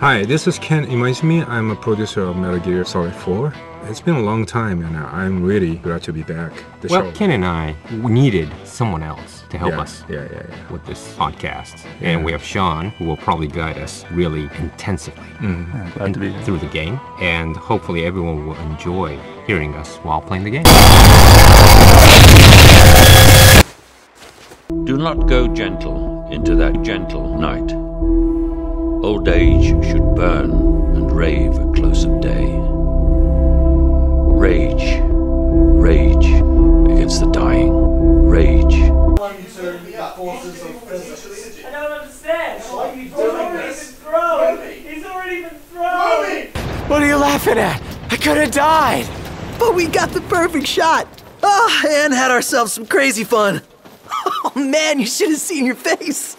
Hi, this is Ken Imaizumi. I'm a producer of Metal Gear Solid 4. It's been a long time and I'm really glad to be back. The Well, show. Ken and I needed someone else to help yeah, us Yeah, yeah, yeah. with this podcast. And we have Sean, who will probably guide us really intensively mm-hmm. Glad to be here. through the game. And hopefully, everyone will enjoy hearing us while playing the game. Do not go gentle into that gentle night. Old age should burn and rave at close of day. Rage, rage against the dying, rage. I don't understand. Why are you doing this? He's already been thrown. He's already been thrown. What are you laughing at? I could have died. But we got the perfect shot. Ah, and had ourselves some crazy fun. Oh man, you should have seen your face.